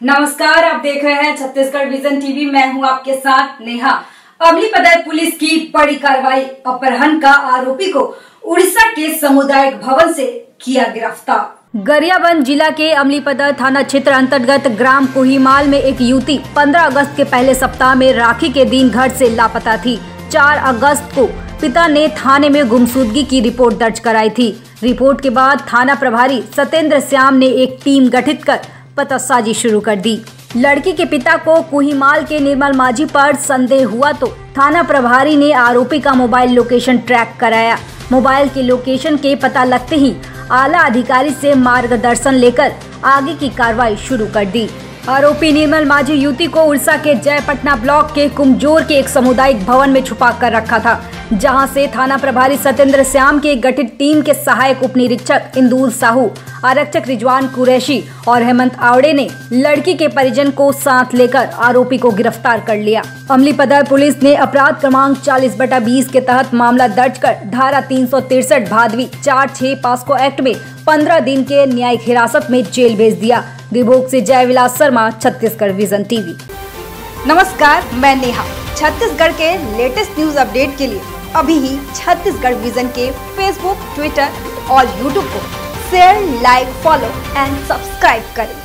नमस्कार, आप देख रहे हैं छत्तीसगढ़ विजन टीवी मैं हूँ आपके साथ नेहा। अमली पदर पुलिस की बड़ी कार्रवाई, अपहरण का आरोपी को उड़ीसा के सामुदायिक भवन से किया गिरफ़्तार। गरियाबंद जिला के अमलीपदर थाना क्षेत्र अंतर्गत ग्राम कोहिमाल में एक युवती 15 अगस्त के पहले सप्ताह में राखी के दिन घर से लापता थी। 4 अगस्त को पिता ने थाने में गुमशुदगी की रिपोर्ट दर्ज कराई थी। रिपोर्ट के बाद थाना प्रभारी सत्येंद्र श्याम ने एक टीम गठित कर पतासाजी शुरू कर दी। लड़की के पिता को कुहिमाल के निर्मल माझी पर संदेह हुआ तो थाना प्रभारी ने आरोपी का मोबाइल लोकेशन ट्रैक कराया। मोबाइल के लोकेशन के पता लगते ही आला अधिकारी से मार्गदर्शन लेकर आगे की कार्रवाई शुरू कर दी। आरोपी निर्मल माझी युवती को उड़ीसा के जयपटना ब्लॉक के कुमजोर के एक सामुदायिक भवन में छुपा कर रखा था, जहाँ से थाना प्रभारी सत्येंद्र श्याम के गठित टीम के सहायक उप निरीक्षक इंदूर साहू, आरक्षक रिजवान कुरैशी और हेमंत आवड़े ने लड़की के परिजन को साथ लेकर आरोपी को गिरफ़्तार कर लिया। अमली पदर पुलिस ने अपराध क्रमांक 40 बटा बीस के तहत मामला दर्ज कर धारा तीन सौ तिरसठ भादवी चार छह पास्को एक्ट में पंद्रह दिन के न्यायिक हिरासत में जेल भेज दिया। दिभोग से जयविलास शर्मा, छत्तीसगढ़ विजन टीवी। नमस्कार, मैं नेहा। छत्तीसगढ़ के लेटेस्ट न्यूज़ अपडेट के लिए अभी ही छत्तीसगढ़ विजन के फेसबुक ट्विटर और यूट्यूब को share like follow and subscribe करें।